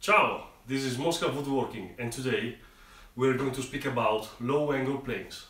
Ciao, this is Mosca Woodworking and today we're going to speak about low angle planes.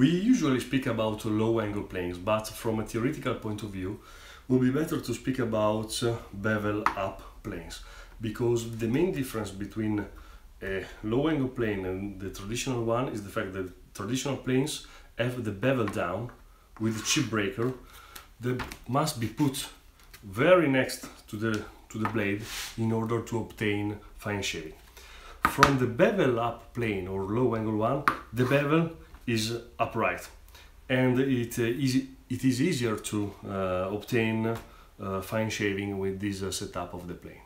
We usually speak about low angle planes, but from a theoretical point of view, it would be better to speak about uh, bevel up planes because the main difference between a low angle plane and the traditional one is the fact that traditional planes have the bevel down with the chip breaker that must be put very next to the to the blade in order to obtain fine shaving. From the bevel up plane or low angle one, the bevel is upright and it, uh, it is easier to uh, obtain uh, fine shaving with this uh, setup of the plane.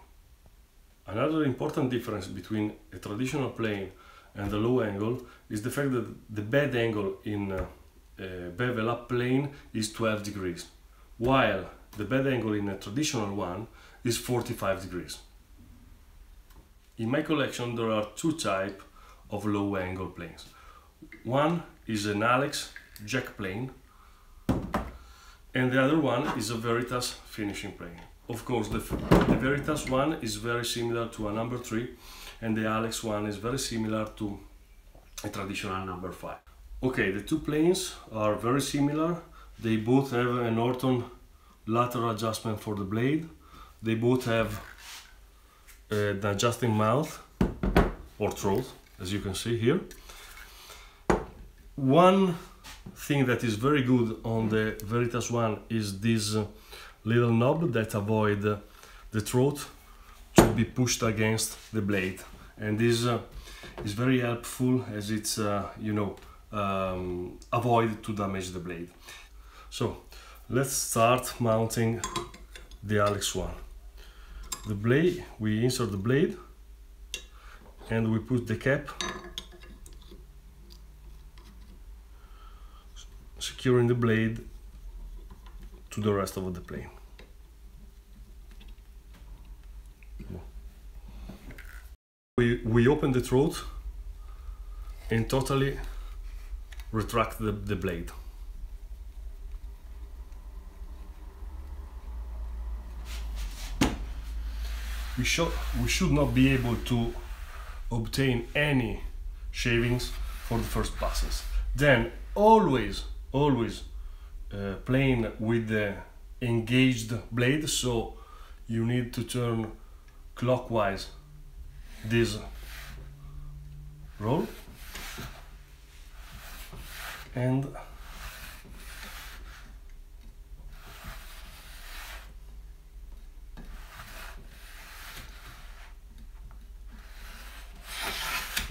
Another important difference between a traditional plane and a low angle is the fact that the bed angle in a bevel up plane is 12 degrees, while the bed angle in a traditional one is 45 degrees. In my collection there are two types of low angle planes. One is an Alex jack plane and the other one is a Veritas finishing plane. Of course the, the Veritas one is very similar to a number 3 and the Alex one is very similar to a traditional number 5. Okay, the two planes are very similar. They both have a Norris lateral adjustment for the blade. They both have uh, an adjusting mouth or throat, as you can see here. One thing that is very good on the Veritas one is this uh, little knob that avoid the throat to be pushed against the blade. And this uh, is very helpful as it's uh, you know um, avoid to damage the blade. So let's start mounting the Alex one. The blade we insert the blade and we put the cap securing the blade to the rest of the plane. We, we open the throat and totally retract the, the blade. We should, we should not be able to obtain any shavings for the first passes. Then always always uh, playing with the engaged blade so you need to turn clockwise this roll. And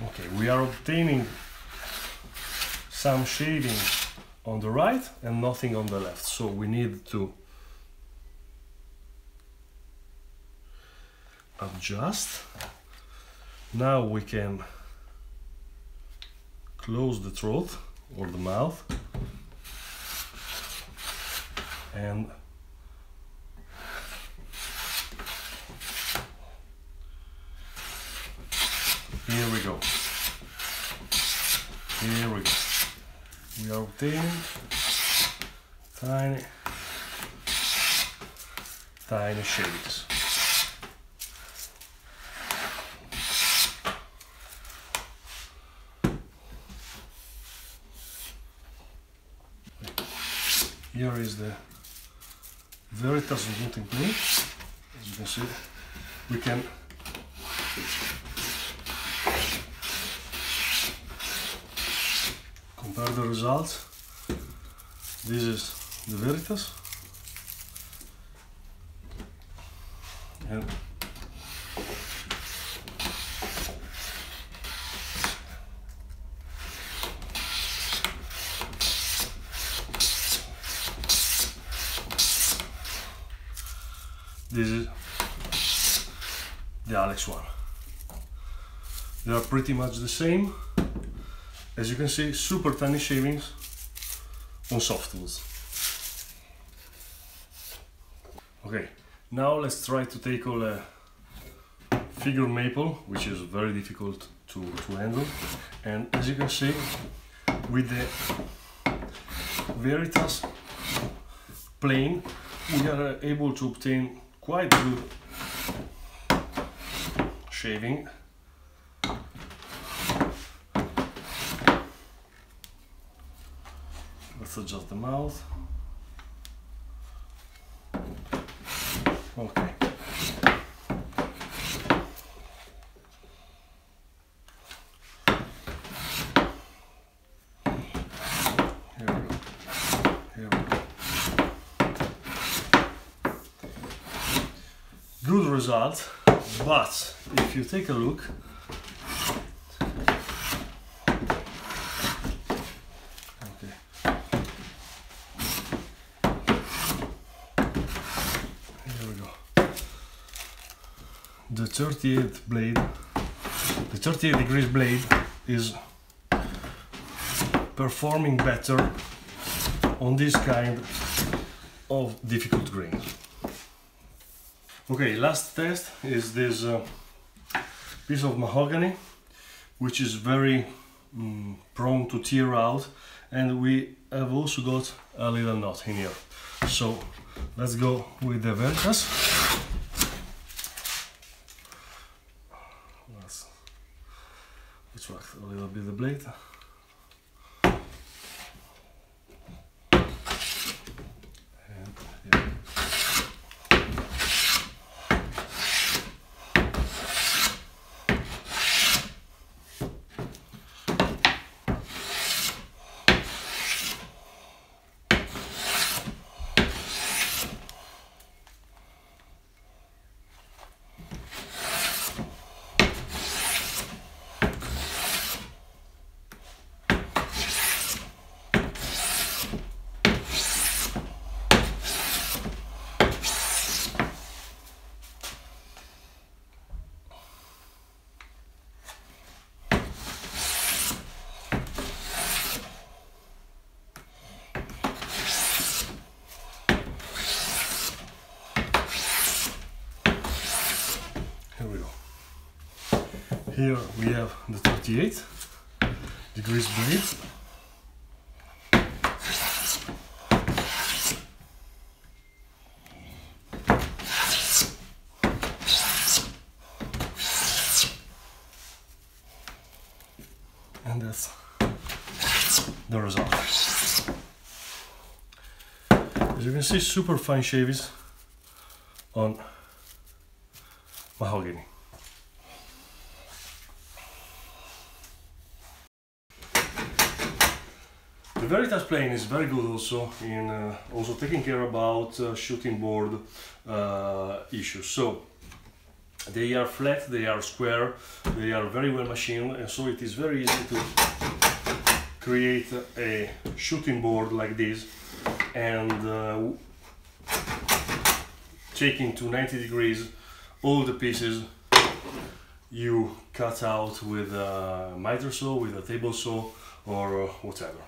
okay we are obtaining some shaving on the right and nothing on the left. So we need to adjust. Now we can close the throat or the mouth and here we go. Here we go we obtaining tiny tiny shades here is the Veritas routing plate as you can see we can compare the results. This is the Veritas. And this is the Alex one. They are pretty much the same as you can see super tiny shavings on soft tools okay now let's try to tackle a uh, figure maple which is very difficult to, to handle. And as you can see with the Veritas plane we are uh, able to obtain quite good shaving let's adjust the mouse. okay Here we go. Here we go. Good result, but if you take a look, okay. Here we go. The 38 blade, the 38 degrees blade is performing better on this kind of difficult grains. Okay, last test is this uh, piece of mahogany, which is very mm, prone to tear out, and we have also got a little knot in here. So let's go with the Veritas. Let's retract a little bit of the Here we have the 38 degrees blade. And that's the result. As you can see, super fine shavings on mahogany. Veritas plane is very good also in uh, also taking care about uh, shooting board uh, issues. So they are flat, they are square, they are very well machined, and so it is very easy to create a shooting board like this and uh, taking to 90 degrees all the pieces you cut out with a miter saw, with a table saw, or uh, whatever.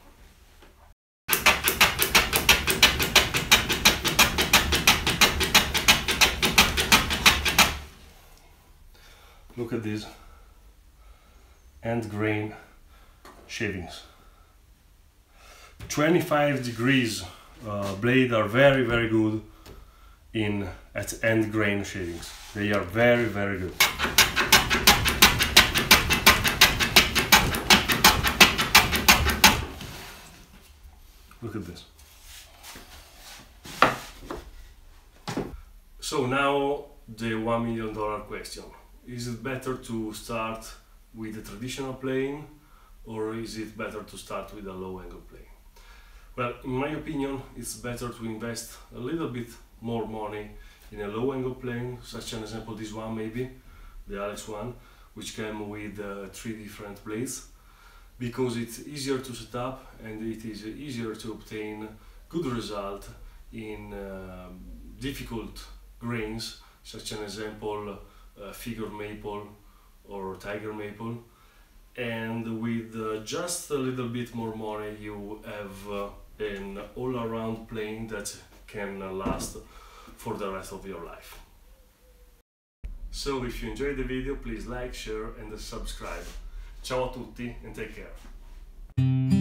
Look at these end grain shavings. 25 degrees uh, blade are very very good in at end grain shavings. They are very very good. Look at this. So now the one million dollar question. Is it better to start with a traditional plane or is it better to start with a low angle plane? Well, in my opinion, it's better to invest a little bit more money in a low angle plane, such an example this one maybe, the Alex one, which came with uh, three different blades, because it's easier to set up and it is easier to obtain good result in uh, difficult grains, such an example uh, figure maple or tiger maple, and with uh, just a little bit more money you have uh, an all-around plane that can last for the rest of your life. So if you enjoyed the video please like, share and subscribe. Ciao a tutti and take care.